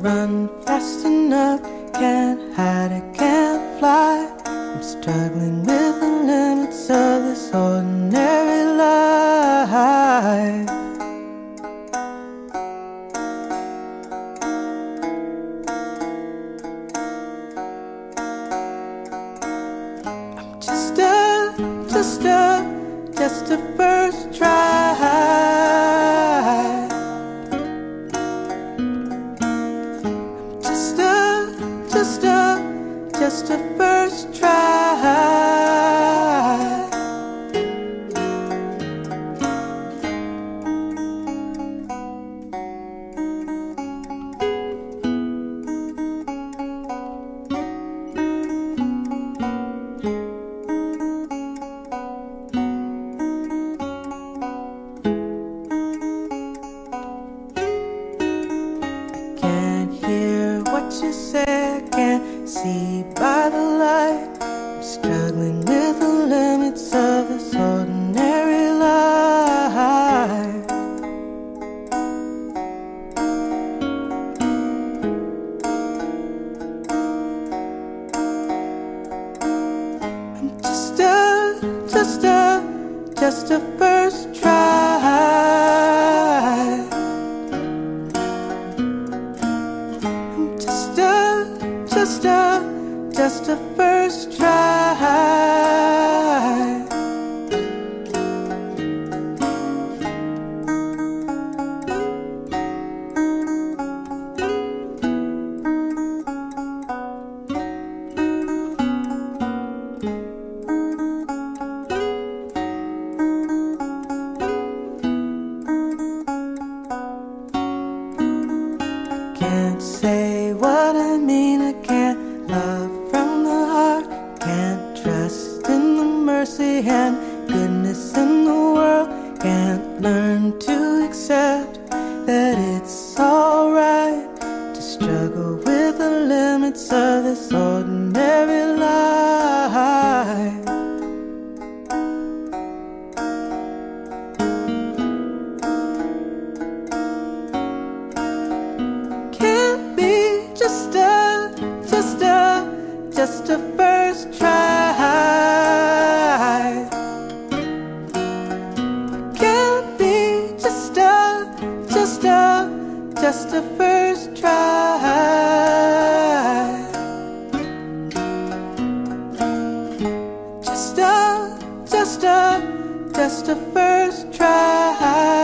run fast enough, can't hide, I can't fly. I'm struggling with the limits of this ordinary life. I'm just a, just a, just a first try. Just a, just a first try. See by the light. I'm struggling with the limits of this ordinary life. I'm just a, just a, just a first just a, just a first try. Can't say and goodness in the world. Can't learn to accept that it's alright to struggle with the limits of this ordinary life. Can't be just a, just a, just a just a first try. Just a, just a, just a first try.